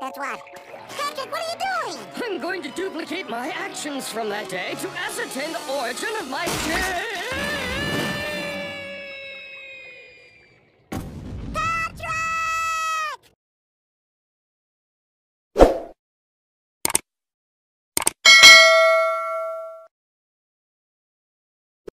That's what? Patrick, what are you doing? I'm going to duplicate my actions from that day to ascertain the origin of my...